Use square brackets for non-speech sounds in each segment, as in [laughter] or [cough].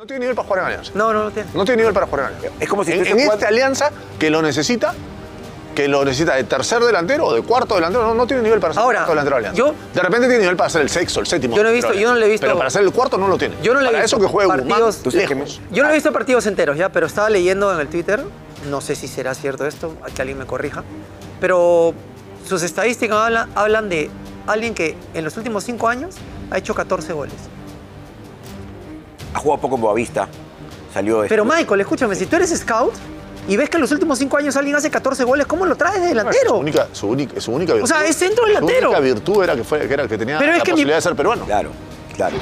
No tiene nivel para jugar en Alianza. No, no lo tiene. No tiene nivel para jugar en Alianza. Es como si en, en jugando- esta Alianza que lo necesita, que lo necesita de tercer delantero o de cuarto delantero, no, no tiene nivel para ser Ahora, cuarto delantero de Alianza. yo- de repente tiene nivel para ser el sexto, el séptimo. Yo no he visto- yo no le he visto- Pero para ser el cuarto no lo tiene. Yo no le he para visto eso que juegue partidos- Guzmán, lejos. Yo no he visto partidos enteros ya, pero estaba leyendo en el Twitter, no sé si será cierto esto, que alguien me corrija, pero sus estadísticas hablan, hablan de alguien que en los últimos cinco años ha hecho 14 goles. Ha jugado poco en Boavista. Salió de Pero Michael, escúchame, si tú eres scout y ves que en los últimos cinco años alguien hace 14 goles, ¿cómo lo traes de Su delantero? única, su, única, su única virtud. sea, es centro delantero. Su única virtud era que, fue, que era el que tenía Pero la es que mi- posibilidad de ser peruano. Claro, claro.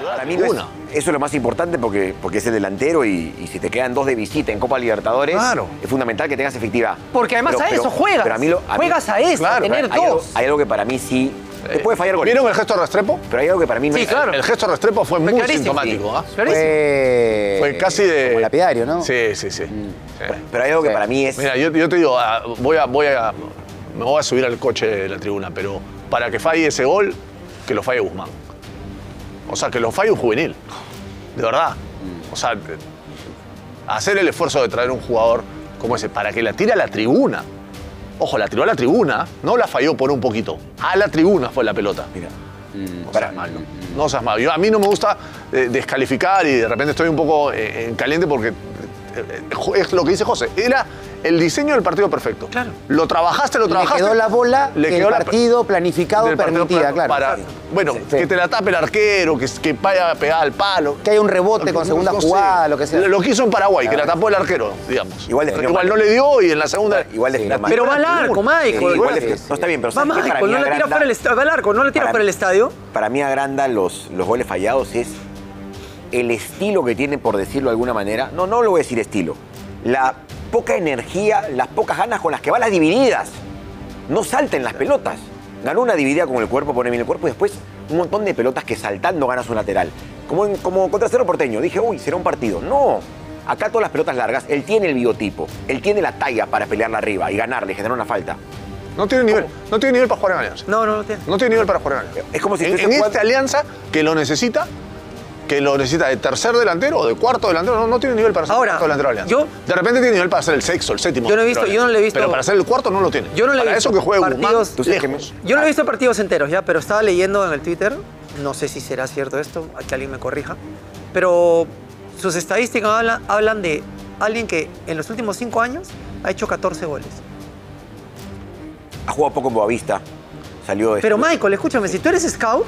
Para mí no es-. Eso es lo más importante porque, porque es el delantero y, y si te quedan dos de visita en Copa Libertadores, Claro. es fundamental que tengas efectividad. Porque además Pero- a pero- eso juegas. pero a mí lo- a mí- juegas a eso, Claro, a tener hay, algo, dos. hay algo que para mí sí. Te puede fallar gol. ¿Vieron el gesto de Restrepo? Pero hay algo que para mí no Sí, es- claro. El gesto de Restrepo fue muy clarísimo, sintomático. ¿ah? Clarísimo. Fue, Fue casi de. Como lapidario, ¿no? Sí, sí, sí. Sí. Pero hay algo que Sí. para mí es. Mira, yo, yo te digo, ah, voy a, voy a, me voy a subir al coche de la tribuna, pero para que falle ese gol, que lo falle Guzmán. O sea, que lo falle un juvenil. De verdad. O sea, hacer el esfuerzo de traer un jugador como ese para que la tire a la tribuna. Ojo, la tiró a la tribuna, no la falló por un poquito. A la tribuna fue la pelota. Mira. No seas malo. No seas malo. Yo, a mí no me gusta eh, descalificar y de repente estoy un poco eh, en caliente porque eh, es lo que dice José. Era el diseño del partido perfecto. Claro. Lo trabajaste, lo Le trabajaste. quedó la bola Le que quedó el la- partido planificado del partido para- claro. bueno, Sí. que te la tape el arquero, que, que vaya pegada al palo. Que haya un rebote con segunda No sé. jugada, lo que sea. Lo que hizo en Paraguay, que la tapó el arquero, digamos. Igual igual mal. no le dio y en la segunda. Igual mal. Pero va al arco, Michael. Sí, igual sí. No está bien, pero Va Michael, no le tira agranda- fuera el estadio. Va al arco, no le tira Para- fuera el estadio. Para mí agranda los, los goles fallados es el estilo que tiene, por decirlo de alguna manera. No, no lo voy a decir estilo. La poca energía, las pocas ganas con las que va las divididas. No salten las pelotas. Ganó una dividida con el cuerpo, pone bien el cuerpo y después un montón de pelotas que saltando ganas un lateral. Como, en- como contra Cerro Porteño. Dije, uy, será un partido. No. Acá todas las pelotas largas, él tiene el biotipo, él tiene la talla para pelearla arriba y ganarle, generar una falta. No tiene nivel. No tiene nivel para jugar en Alianza. No, no lo tiene. No tiene nivel para jugar en Alianza. Es como si en, estuviese en jugando- esta alianza que lo necesita, que lo necesita de tercer delantero o de cuarto delantero, no, no tiene nivel para ser Ahora, cuarto delantero de Alianza. yo- de repente tiene nivel para ser el sexto, el séptimo. Yo no he visto- yo no le he visto- Pero para ser el cuarto no lo tiene. Yo no le he para visto eso que juegue partidos- Guzmán, lejos. Yo no he visto partidos enteros ya, pero estaba leyendo en el Twitter, no sé si será cierto esto, que alguien me corrija, pero sus estadísticas hablan, hablan de alguien que en los últimos cinco años ha hecho 14 goles. Ha jugado poco en Boavista. Salió de Pero Michael, escúchame, si tú eres scout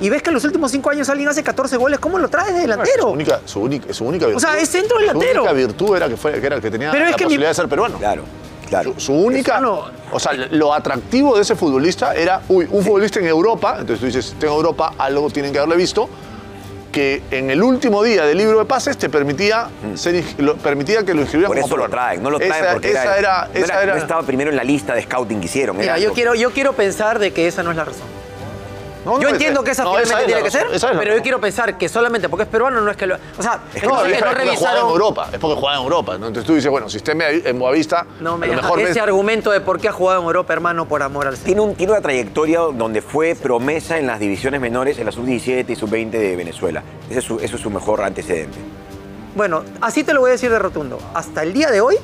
y ves que en los últimos cinco años alguien hace 14 goles, ¿cómo lo traes de Su delantero? única, su, única, su única virtud. sea, es centro Su delantero. única virtud era que, fue, que era el que tenía Pero es la mi- posibilidad de ser peruano. Claro, claro. Su, su única. No- O sea, lo atractivo de ese futbolista era, uy, un futbolista en Europa, entonces tú dices, tengo Europa, algo tienen que haberle visto, que en el último día del libro de pases te permitía, ser ins- lo- permitía que lo inscribieran Mm. Por como eso lo traen, no lo traen esa, porque esa era, era, no, esa era- era- no estaba primero en la lista de scouting que hicieron. Mira, yo quiero, yo quiero pensar de que esa no es la razón. No, no, Yo entiendo que esa no, finalmente es tiene la que ser, razón, es pero yo quiero pensar que solamente porque es peruano no es que lo... O sea, No, es que no porque jugaba en revisaron... Europa, es porque jugaba en Europa. ¿no? Entonces tú dices, bueno, sistema en Boavista, No, me a lo mejor ese argumento de por qué ha jugado en Europa, hermano, por amor al. Tiene, un- tiene una trayectoria donde fue promesa en las divisiones menores, en la sub-17 y sub-20 de Venezuela. Ese es su, eso es su mejor antecedente. Bueno, así te lo voy a decir de rotundo. Hasta el día de hoy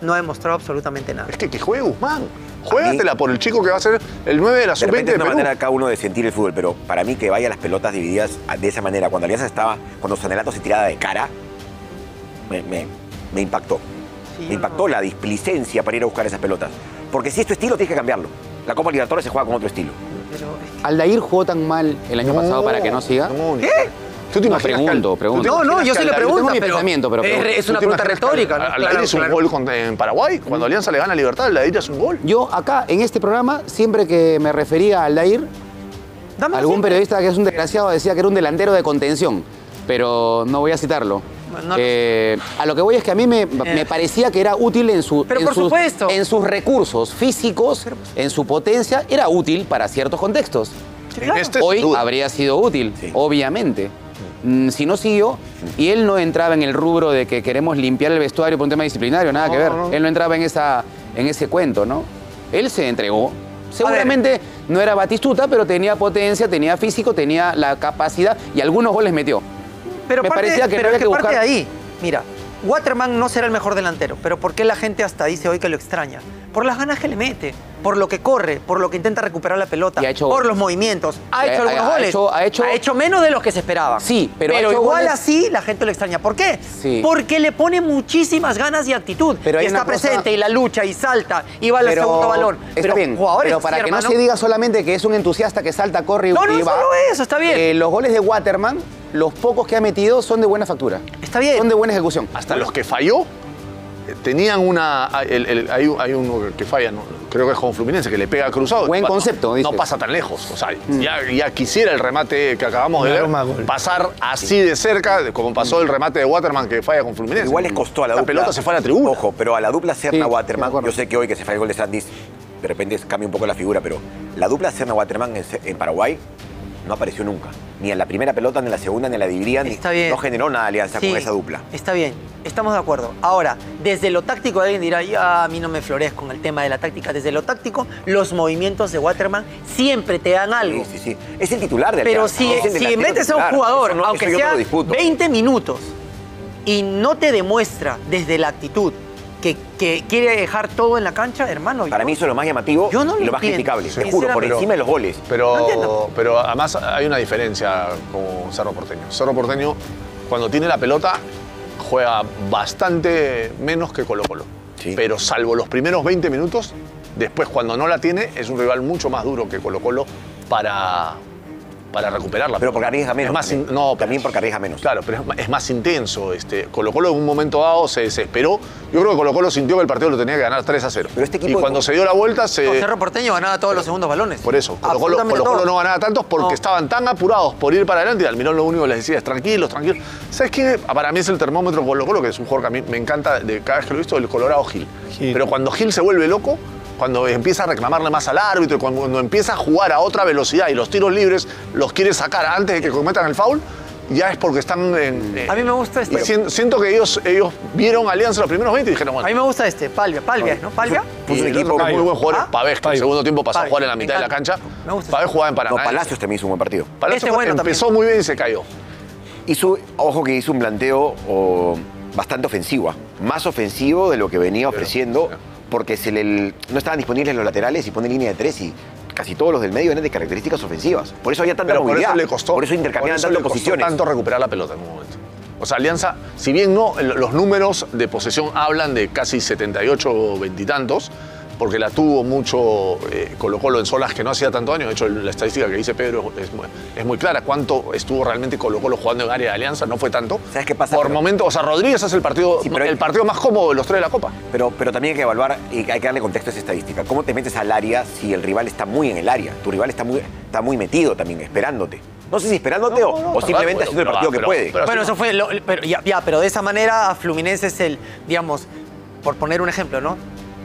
no ha demostrado absolutamente nada. Es que, que juegue Guzmán. Juégatela por el chico que va a ser el 9 de la De sub-20 repente de es una Perú. manera de cada uno de sentir el fútbol, pero para mí que vaya las pelotas divididas de esa manera, cuando Alianza estaba, cuando Sanelato se tiraba de cara, me, me- me impactó. Sí, me impactó no. la displicencia para ir a buscar esas pelotas. Porque si es tu estilo, tienes que cambiarlo. La Copa Libertadores se juega con otro estilo. Pero Aldair jugó tan mal el año pasado para que no siga. No, ¿Qué? ¿Tú te No, pregunto, pregunto. ¿tú te No, no, yo sí le pregunto. tengo mi pero pensamiento, pero es, pregunto. es ¿tú una pregunta retórica. al- ¿no? al- Claro, Aldair hizo un claro. gol con- en Paraguay, cuando Alianza le gana a Libertad, Aldair hace un gol. Yo acá, en este programa, siempre que me refería a Aldair, Dame algún siempre. periodista que es un desgraciado decía que era un delantero de contención, pero no voy a citarlo. No. Eh, a lo que voy es que a mí me, me parecía que era útil en, su, Pero en por sus, supuesto. en sus recursos físicos, en su potencia, era útil para ciertos contextos. Claro. Este, Hoy duda. habría sido útil, Sí. obviamente. Mm, Si no siguió, y él no entraba en el rubro de que queremos limpiar el vestuario por un tema disciplinario, nada que ver. no. Él no entraba en, esa, en ese cuento, ¿no? Él se entregó Seguramente no era Batistuta, pero tenía potencia, tenía físico, tenía la capacidad y algunos goles metió. Pero Me parte, parecía que no había que parte de ahí. Mira, Waterman no será el mejor delantero, pero ¿por qué la gente hasta dice hoy que lo extraña? Por las ganas que le mete, por lo que corre, por lo que intenta recuperar la pelota, hecho por los movimientos. Ha ha- hecho algunos ha goles. hecho- ha hecho- menos de los que se esperaban. Sí, pero igual goles- así la gente lo extraña. ¿Por qué? Sí. Porque le pone muchísimas ganas y actitud. Pero y está cosa- presente y la lucha y salta y va al Pero segundo balón. está pero bien, jugadores pero para sí, que no se diga solamente que es un entusiasta que salta, corre y No, no, y va. solo eso, está bien. eh, los goles de Waterman, los pocos que ha metido son de buena factura. Está bien. Son de buena ejecución. Hasta los que falló eh, tenían una. el- el- hay, un- hay uno que falla, no, creo que es con Fluminense, que le pega cruzado. Buen concepto, No, dices. pasa tan lejos. O sea, ya, ya quisiera el remate que acabamos de ver pasar así de cerca, como pasó el remate de Waterman que falla con Fluminense. Igual les costó a la, la dupla. pelota se fue a la tribuna. Ojo, pero a la dupla Sí, Serna-Waterman, yo sé que hoy que se falla el gol de Sandis, de repente cambia un poco la figura, pero la dupla Serna-Waterman en, en Paraguay no apareció nunca. Ni en la primera pelota, ni en la segunda, ni en la dividida, ni bien. no generó nada alianza Sí, con esa dupla. Está bien, estamos de acuerdo. Ahora, desde lo táctico, alguien dirá, ya a mí no me florezco con el tema de la táctica. Desde lo táctico, los movimientos de Waterman siempre te dan algo. Sí, sí, sí. Es el titular de Pero Alianza, si, el si delantero metes a un jugador, Eso no- aunque eso no sea lo disputo. 20 minutos, y no te demuestra desde la actitud que, que quiere dejar todo en la cancha, hermano. Para yo- mí eso es lo más llamativo Yo no y lo lo más entiendo, criticable. Te juro, por encima de los goles. Pero, pero además hay una diferencia con Cerro Porteño. Cerro Porteño, cuando tiene la pelota, juega bastante menos que Colo Colo. Sí. Pero salvo los primeros 20 minutos, después cuando no la tiene, es un rival mucho más duro que Colo Colo para, para recuperarla. Pero porque arriesga menos. Es más in- también. no, también porque arriesga menos. Claro, pero es, más intenso. Este, Colo Colo en un momento dado se desesperó. Yo creo que Colo Colo sintió que el partido lo tenía que ganar 3 a 0. Pero este equipo y cuando se dio la vuelta, se, No, Cerro Porteño ganaba todos los segundos balones. por eso, Colo Colo, no ganaba tantos porque No. estaban tan apurados por ir para adelante y Almirón lo único que les decía es tranquilos, tranquilos. ¿Sabes qué? Para mí es el termómetro Colo Colo, que es un jugador que a mí me encanta de cada vez que lo he visto, el Colorado Gil. Gil. Pero cuando Gil se vuelve loco, cuando empieza a reclamarle más al árbitro, cuando, cuando empieza a jugar a otra velocidad y los tiros libres los quiere sacar antes de que cometan el foul, ya es porque están en... A mí me gusta este. sien- siento que ellos, ellos vieron Alianza los primeros 20 y dijeron, A bueno, mí me gusta este, Palvia. Palvia, ¿no? Palvia. Puso un el equipo muy buen jugador, ¿Ah? es Pavés, que en el segundo tiempo pasó a jugar en la mitad de la cancha. Me gusta. Pavés jugaba en No, Paraná. Palacios también hizo un buen partido. Palacios Este bueno empezó también. muy bien y se cayó. Hizo, ojo que hizo un planteo bastante ofensivo, más ofensivo de lo que venía ofreciendo, porque se le, no estaban disponibles los laterales y pone línea de tres y casi todos los del medio eran de características ofensivas. Por eso había tanta Pero por movilidad. eso le costó. Por eso intercambiaban por costó posiciones. tanto recuperar la pelota en un momento. O sea, Alianza, si bien no, los números de posesión hablan de casi 78 veintitantos, porque la tuvo mucho eh, Colo Colo en zonas que no hacía tanto daño. De hecho, la estadística que dice Pedro es, muy- es muy clara. ¿Cuánto estuvo realmente Colo Colo jugando en área de Alianza? No fue tanto. ¿Sabes qué pasa? Por Pero- momentos, o sea, Rodríguez es el partido, Sí, pero- el partido más cómodo de los tres de la Copa. Pero, pero también hay que evaluar y hay que darle contexto a esa estadística. ¿Cómo te metes al área si el rival está muy en el área? Tu rival está muy, está muy metido también, esperándote. No sé si esperándote o, No, no, o pero- simplemente haciendo el pero- partido que pero- puede. pero- Bueno, eso fue. lo- pero, ya, ya, pero de esa manera, a Fluminense es el, digamos, por poner un ejemplo, ¿no?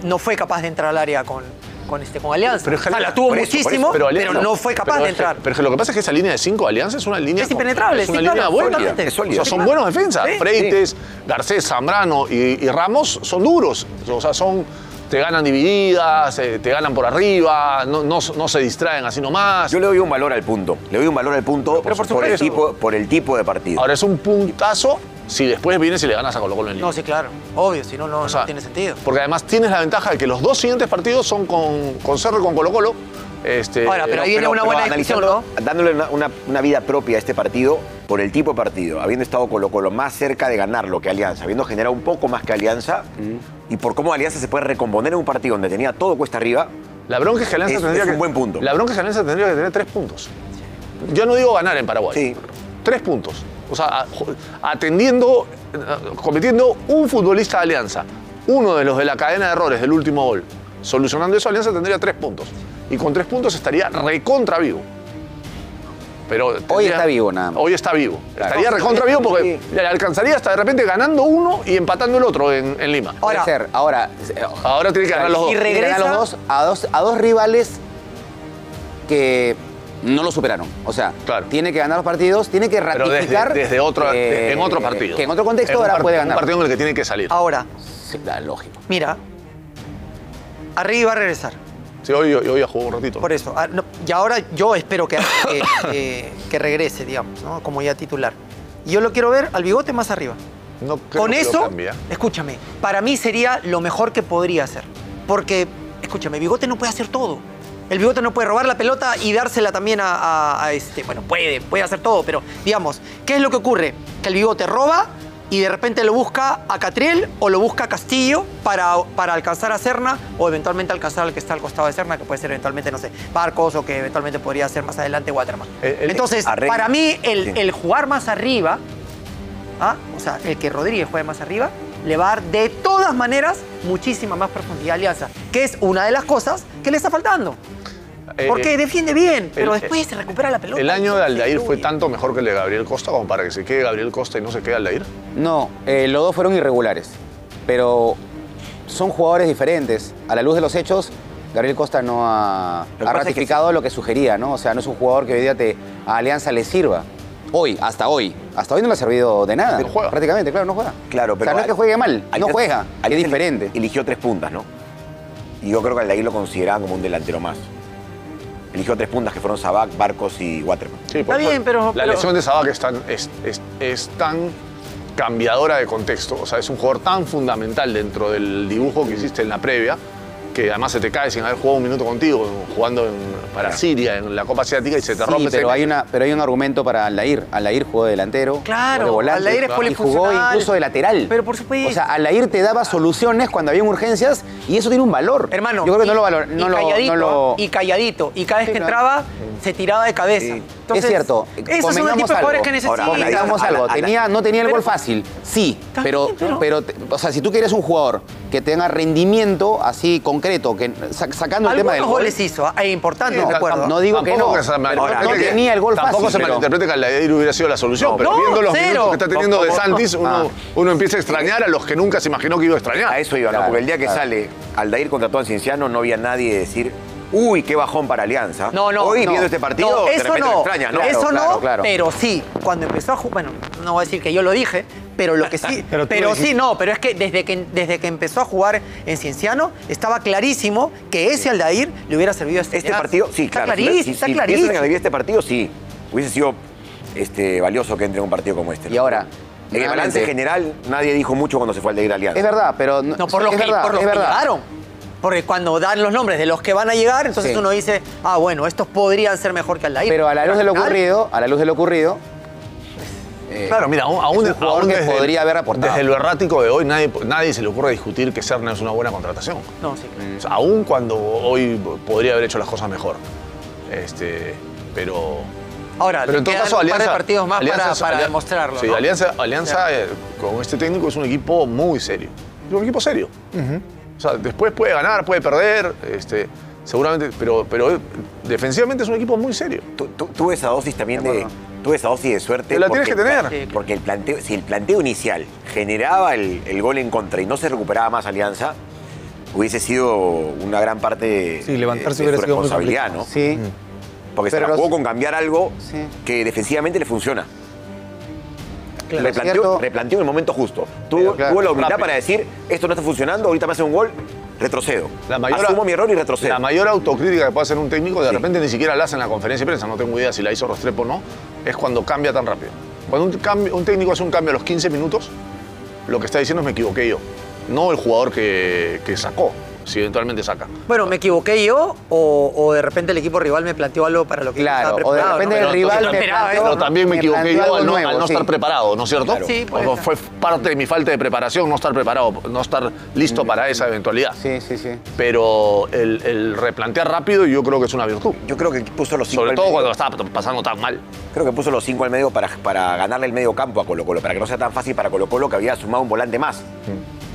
No fue capaz de entrar al área con, con, este, con Alianza. Pero es que o sea, Alianza- la tuvo por eso, por muchísimo, eso, pero, Alianza- no fue capaz pero de entrar. pero lo que pasa es que esa línea de cinco de Alianza es una línea. Es impenetrable, Es una sí, línea claro, buena. totalmente. Es sólida. O sea, son buenos defensas. Sí. Freites, Garcés, Zambrano y, y Ramos son duros. O sea, son. Te ganan divididas, eh, te ganan por arriba, no, no- no se distraen así nomás. Yo le doy un valor al punto. Le doy un valor al punto Pero por por, el supuesto. tipo, por el tipo de partido. Ahora es un puntazo si después vienes y le ganas a Colo Colo en línea. No, sí, claro. Obvio, si no, no, O sea, no tiene sentido. Porque además tienes la ventaja de que los dos siguientes partidos son con, con Cerro y con Colo Colo. Este, Ahora, pero ahí viene una buena discusión, ¿no? dándole una, una- una vida propia a este partido por el tipo de partido, habiendo estado Colo Colo más cerca de ganarlo que Alianza, habiendo generado un poco más que Alianza, y por cómo Alianza se puede recomponer en un partido donde tenía todo cuesta arriba, La bronca es que Alianza Es- tendría es un que. buen punto. La bronca es que Alianza tendría que tener tres puntos. Yo no digo ganar en Paraguay. Sí. Tres puntos. O sea, atendiendo, cometiendo un futbolista de Alianza, uno de los de la cadena de errores del último gol. Solucionando eso, Alianza tendría tres puntos. Y con tres puntos estaría recontra vivo. Pero tendría- está vivo nada más. Hoy está vivo. Claro. Estaría recontra vivo porque le alcanzaría hasta de repente ganando uno y empatando el otro en, en Lima. Ahora- ser. Ahora, Ahora tiene que ganar los dos. Y regresa- los dos a, dos a dos rivales que no lo superaron. O sea, Claro. tiene que ganar los partidos, tiene que Pero desde, ratificar. desde otro, eh, en otro partido. Que en otro contexto En un ahora puede Un ganar. partido en el que tiene que salir. Ahora, Sí, da, lógico. mira, arriba va a regresar. Sí, hoy, hoy, hoy ha jugado un ratito. Por eso. Ah, no, y ahora yo espero que, que, que- que regrese, digamos, ¿no? como ya titular. Y yo lo quiero ver al bigote más arriba. No creo Con que eso, ¿eh? escúchame, para mí sería lo mejor que podría hacer. Porque, escúchame, Bigote no puede hacer todo. El Bigote no puede robar la pelota y dársela también a, a- a este. Bueno, puede, puede hacer todo, pero digamos, ¿qué es lo que ocurre? Que el Bigote roba y de repente lo busca a Catriel o lo busca a Castillo para, para alcanzar a Serna o eventualmente alcanzar al que está al costado de Serna, que puede ser eventualmente, no sé, Barcos o que eventualmente podría ser más adelante Waterman. El- el- Entonces, para mí, el jugar más arriba ¿ah? o sea, el que Rodríguez juegue más arriba, le va a dar de todas maneras muchísima más profundidad a Alianza, que es una de las cosas que le está faltando. Eh, Porque eh, defiende bien, pero el- después se recupera la pelota. El año de Aldair fue tanto mejor que el de Gabriel Costa como para que se quede Gabriel Costa y no se quede Aldair. No, eh, los dos fueron irregulares, pero son jugadores diferentes. A la luz de los hechos, Gabriel Costa no ha, es que ratificado lo que sugería, ¿no? O sea, no es un jugador que hoy día te, a Alianza le sirva. Hoy, hasta hoy. Hasta hoy no le ha servido de nada. No juega. Prácticamente, claro, no juega. Claro, pero. O sea, no es que juegue mal, no Alianza- juega. Es Alianza diferente. Eligió tres puntas, ¿no? Y yo creo que Aldair lo consideraban como un delantero más. Eligió tres puntas que fueron Sabac, Barcos y Waterman. Sí, Está bien, pero- La pero- lesión de Sabac es tan, es, es- es tan cambiadora de contexto. O sea, es un jugador tan fundamental dentro del dibujo que hiciste en la previa que además se te cae sin haber jugado un minuto contigo, jugando en- para Siria en la Copa Asiática y se te Sí, rompe. pero hay, una, pero hay un argumento para Aldair. Aldair jugó de delantero. Claro, jugó de volante, Aldair es y jugó incluso de lateral. Pero por supuesto. O sea, Aldair te daba soluciones cuando había urgencias y eso tiene un valor. Hermano, yo creo que no lo valor, y no lo, calladito, no lo- y calladito. Y cada vez que entraba, se tiraba de cabeza. Sí. Entonces, es cierto. Esos son el tipo de jugadores que necesitan. Algo. Tenía, no tenía el Pero- gol fácil. Sí, pero, bien, pero- o sea, si tú quieres un jugador que tenga rendimiento así concreto, que sa- sacando el tema del gol, goles hizo, ah, e importantes, Sí, de acuerdo. no digo que Tampoco no, se no que- tenía el gol Tampoco fácil. se pero- malinterprete que Aldair hubiera sido la solución, No, pero no, viendo los cero. minutos que está teniendo de No, no, Santis, uno, Ah. uno empieza a extrañar a los que nunca se imaginó que iba a extrañar. A eso iba, ¿no? Porque el día que claro. sale Aldair contrató a Cienciano, no había nadie decir, uy, qué bajón para Alianza. No, no. Hoy no. viendo este partido, No, de eso repente no. eso Claro, no, claro. pero sí, cuando empezó a jugar, bueno, no voy a decir que yo lo dije, pero lo que sí, [laughs] Pero pero, sí, no, pero es que desde, que desde que empezó a jugar en Cienciano, estaba clarísimo que ese Aldair le hubiera servido a este Este partido, sí, está claro. Clarísimo, si, está si clarísimo. piensan en este partido, sí. Hubiese sido este, valioso que entre en un partido como este. ¿no? Y ahora, En el balance general, nadie dijo mucho cuando se fue Aldair a Alianza. Es verdad, pero No, por los es que, verdad, por los es que verdad. llegaron. Porque cuando dan los nombres de los que van a llegar, entonces Sí. uno dice, ah, bueno, estos podrían ser mejor que Aldair. Pero a la luz de lo al ocurrido, a la luz de lo ocurrido, eh, Claro, mira, aún, aún- es un jugador aún que podría haber aportado. desde lo errático de hoy, nadie, nadie se le ocurre discutir que Serna es una buena contratación. No, sí. O sea, aún cuando hoy podría haber hecho las cosas mejor. Este, pero. Ahora, Pero en todo caso, un par Alianza. de partidos más Alianza para, demostrarlo. Sí, ¿no? Alianza, Alianza eh, con este técnico es un equipo muy serio. Es un equipo serio. O sea, después puede ganar, puede perder, este, seguramente, pero, pero eh, defensivamente es un equipo muy serio. Tu- Tuve esa dosis también De. Tuve esa dosis de suerte. Pero la tienes que tener. Porque el planteo, si el planteo inicial generaba el, el gol en contra y no se recuperaba más Alianza, hubiese sido una gran parte de, Sí, levantarse de su responsabilidad, ¿no? sí. Porque se la los- jugó con cambiar algo Sí. que defensivamente le funciona. Claro, replanteó, replanteó en el momento justo. Tuvo, claro, tuvo la humildad rápido. para decir, esto no está funcionando, ahorita me hace un gol, retrocedo. La mayor, Asumo mi error y retrocedo. La mayor autocrítica que puede hacer un técnico, de Sí. repente ni siquiera la hace en la conferencia de prensa, no tengo idea si la hizo Restrepo o no, es cuando cambia tan rápido. Cuando un, cambio- un técnico hace un cambio a los 15 minutos, lo que está diciendo es me equivoqué yo, no el jugador que, que sacó, si eventualmente saca. Bueno, me equivoqué yo o, o de repente el equipo rival me planteó algo para lo que yo Claro, estaba o de preparado, repente ¿no? el Pero rival me esperaba planteó-. Pero también me me equivoqué yo al no, nuevo, al no sí. estar preparado, ¿no es cierto? Claro. Sí, fue parte de mi falta de preparación no estar preparado, no estar listo para esa eventualidad. Sí, sí, sí. Pero el, el replantear rápido yo creo que es una virtud. Yo creo que puso los cinco Sobre al todo medio. cuando estaba pasando tan mal. Creo que puso los cinco al medio para, para ganarle el medio campo a Colo Colo, para que no sea tan fácil para Colo Colo que había sumado un volante más.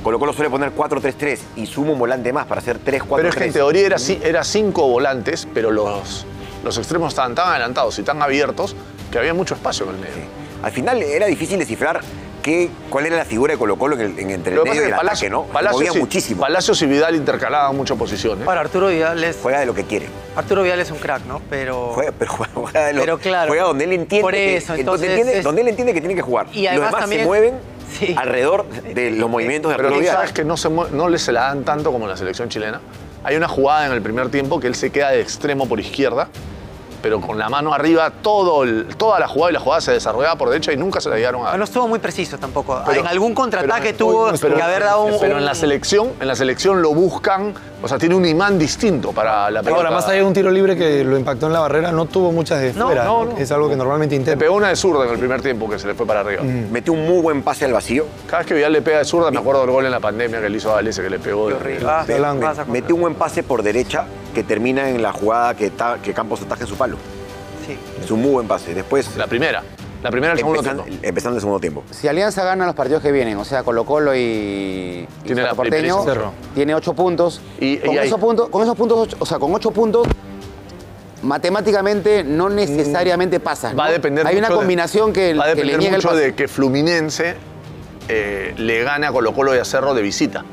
Colo Colo suele poner 4-3-3 y suma un volante más para hacer 3-4-3. Pero es que en teoría era, era cinco volantes, pero los, los extremos estaban tan adelantados y tan abiertos que había mucho espacio en el medio. Sí. Al final era difícil descifrar qué, cuál era la figura de Colo Colo en el- en- entre el Lo medio y el que ataque, ¿no? Palacios Movía y- muchísimo. Palacios y Vidal intercalaban muchas posiciones. Ahora, Arturo Vidal es, Juega de lo que quiere. Arturo Vidal es un crack, ¿no? Pero... Juega, pero juega, de lo- Pero claro, juega donde él entiende. por eso, que- entonces donde, entiende, es- donde él entiende que tiene que jugar. Y además Los demás también- se mueven Sí. alrededor de los movimientos de Pero Arturo Vidal. sabes que no, se no le se la dan tanto como en la selección chilena. Hay una jugada en el primer tiempo que él se queda de extremo por izquierda, pero con la mano arriba, todo el- toda la jugada y la jugada se desarrollaba por derecha y nunca se la llegaron a No estuvo muy preciso tampoco. Pero- en algún contraataque pero- tuvo pero- que haber dado un. Pero en la selección, en la selección lo buscan, o sea, tiene un imán distinto para la pelota. Ahora, más allá de un tiro libre que lo impactó en la barrera, no tuvo muchas de No, fuera. no, no. Es algo que normalmente Le intenta. pegó una de zurda en el primer tiempo que se le fue para arriba. Metió un muy buen pase al vacío. Cada vez que Vidal le pega de zurda, me acuerdo del gol en la pandemia que le hizo a Galese, que le pegó. Qué horrible. de- Ah, Metió un buen pase por derecha que termina en la jugada que, ta- que Campos ataja en su palo. Sí. Es un muy buen pase. Después, La primera. La primera del segundo empezando, tiempo. empezando el segundo tiempo. Si Alianza gana los partidos que vienen, o sea, Colo Colo y, y Tiene la- Porteño, tiene ocho puntos. Y- con, y esos puntos con esos puntos, ocho- o sea, con ocho puntos, matemáticamente no necesariamente pasa. Va a depender Hay una mucho de- combinación que, Va a que le depender niega el mucho de que Fluminense eh, le gane a Colo Colo y a Cerro de visita.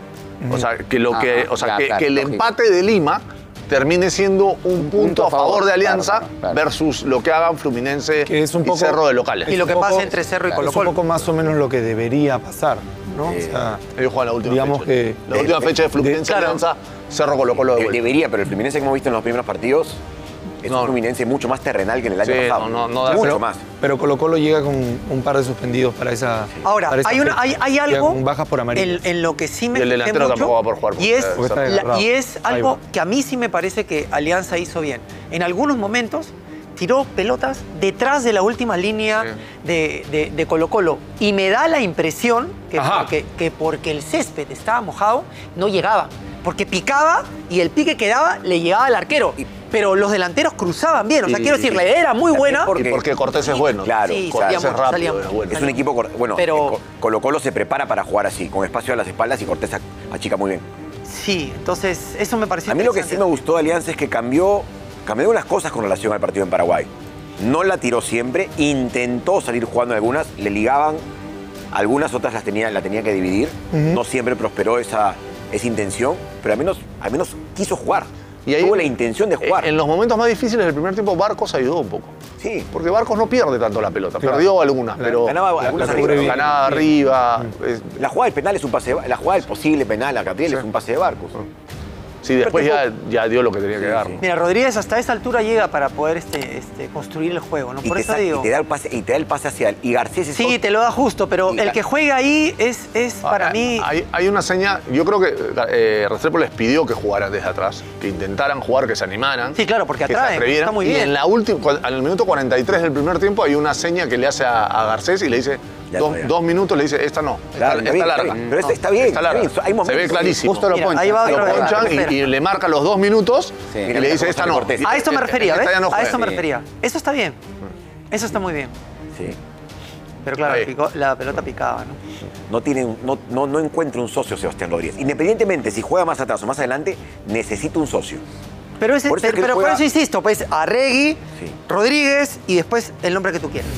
O sea, que, lo que, o sea, claro, que, claro, que el lógico. empate de Lima termine siendo un punto, a favor de Alianza claro, claro. versus lo que hagan Fluminense Que es un y Cerro de locales. Y lo que pasa entre Cerro y claro, Colo Es un Colo. poco más o menos lo que debería pasar, ¿no? O sea, Ellos juegan la última digamos fecha. que- la última fecha de Fluminense claro. Alianza, Cerro Colo Colo de Eh, debería, pero el Fluminense que hemos visto en los primeros partidos es No. un Fluminense mucho más terrenal que en el año Sí, pasado. no, no, no da- mucho pero, más. pero Colo Colo llega con un par de suspendidos para esa. Ahora, para esa hay, una, fecha. hay, hay Llega algo bajas por amarillo. en, en lo que sí me Y el delantero mucho, tampoco va por jugar por- y es, la- y es algo que a mí sí me parece que Alianza hizo bien. En algunos momentos tiró pelotas detrás de la última línea Sí. de, de- de Colo Colo y me da la impresión que porque, que porque el césped estaba mojado no llegaba. Porque picaba y el pique que daba le llegaba al arquero. Pero los delanteros cruzaban bien. O sea, Y- quiero decir, la idea era muy buena. porque- Y porque Cortés es bueno. Claro, Sí, Cortés salía es rápido, salía es mucho. bueno. Es un equipo, bueno, Pero- Co- Colo Colo se prepara para jugar así, con espacio a las espaldas y Cortés ac- achica muy bien. Sí, entonces eso me pareció A mí lo que sí me gustó de Alianza es que cambió, cambió unas cosas con relación al partido en Paraguay. No la tiró siempre, intentó salir jugando algunas, le ligaban, algunas otras las tenía, la tenía que dividir. No siempre prosperó esa, esa intención, pero al menos, al menos quiso jugar. Y ahí- Tuvo la intención de jugar. En los momentos más difíciles del primer tiempo, Barcos ayudó un poco. Sí. Porque Barcos no pierde tanto la pelota. Claro. Perdió algunas, La- pero. ganaba algunas arriba. ganaba arriba. Es- La jugada del penal es un pase de, la jugada del posible penal a Gabriel es un pase de barcos. Sí, después ya, ya dio lo que tenía que Sí, dar. sí. ¿no? Mira, Rodríguez hasta esa altura llega para poder este, este, construir el juego, ¿no? Y Por te, eso sa- digo. y te da el pase, y te da el pase hacia él. Y Garcés es Sí, otro- te lo da justo, pero Y el que juega ahí es, es para Ah, mí. Hay, hay una seña, yo creo que eh, Restrepo les pidió que jugaran desde atrás, que intentaran jugar, que se animaran. Sí, claro, porque que se atraen, atrevieran. está muy Y bien. en la última, cu- al minuto 43 del primer tiempo hay una seña que le hace a, a Garcés y le dice, Ya dos, minutos, le dice, esta no, esta, Claro, esta está larga. bien. Pero está- está bien, Está larga. está bien. Hay momentos se ve clarísimo. Justo lo ponchan. ahí va Lo ponchan y, y le marca los dos minutos Sí. y Mira le dice, esta no. A esto me Esta- refería, esta ¿ves? no a esto me Sí. refería. Eso está bien. Eso está muy bien. Sí. Pero claro, picó- la pelota picaba, ¿no? No, tiene, un- no, no, no encuentra un socio Sebastián Rodríguez. Independientemente si juega más atrás o más adelante, necesita un socio. Pero, ese- Por eso es pero, pero por juega- eso insisto, pues Arregui, Sí. Rodríguez y después el nombre que tú quieras.